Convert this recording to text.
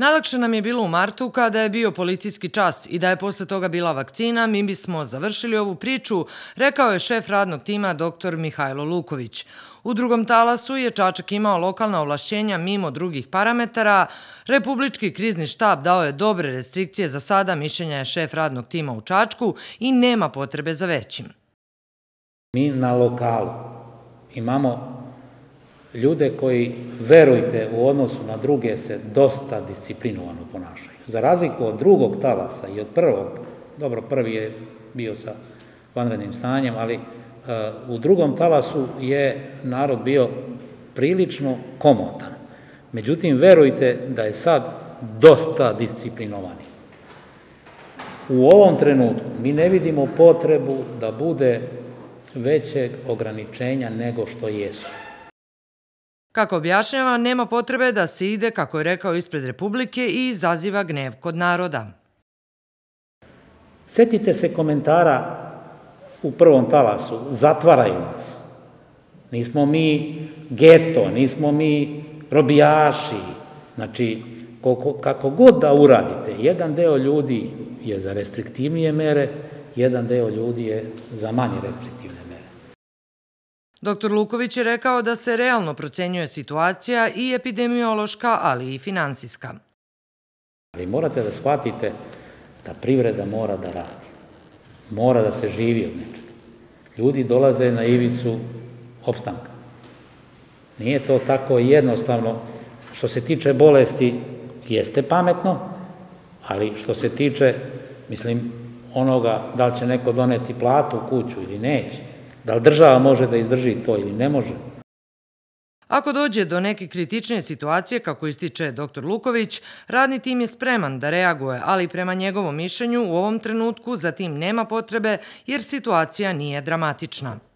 Najlakše nam je bilo u martu kada je bio policijski čas i da je posle toga bila vakcina, mi bismo završili ovu priču, rekao je šef radnog tima dr. Mihajlo Luković. U drugom talasu je Čačak imao lokalna ovlašćenja mimo drugih parametara. Republički krizni štab dao je dobre restrikcije za sada, mišljenja je šef radnog tima u Čačku i nema potrebe za većim. Mi na lokalu imamo ljude koji, verujte, u odnosu na druge se dosta disciplinovano ponašaju. Za razliku od drugog talasa i od prvog, dobro, prvi je bio sa vanrednim stanjem, ali uh, u drugom talasu je narod bio prilično komotan. Međutim, verujte da je sad dosta disciplinovani. U ovom trenutku mi ne vidimo potrebu da bude većeg ograničenja nego što jesu. Kako objašnjava, nema potrebe da se ide, kako je rekao, ispred Republike i izaziva gnev kod naroda. Setite se komentara u prvom talasu, zatvaraju nas. Nismo mi geto, nismo mi robijaši. Znači, kako god da uradite, jedan deo ljudi je za restriktivnije mere, jedan deo ljudi je za manje restriktivne Dr. Luković je rekao da se realno procenjuje situacija i epidemiološka, ali i finansijska. Ali morate da shvatite da privreda mora da radi. Mora da se živi od nečega. Ljudi dolaze na ivicu opstanka. Nije to tako jednostavno. Što se tiče bolesti, jeste pametno, ali što se tiče, mislim, onoga da li će neko doneti platu u kuću ili neće, Da li država može da izdrži to ili ne može? Ako dođe do neke kritične situacije, kako ističe dr. Luković, radni tim je spreman da reaguje, ali prema njegovom mišljenju u ovom trenutku za tim nema potrebe jer situacija nije dramatična.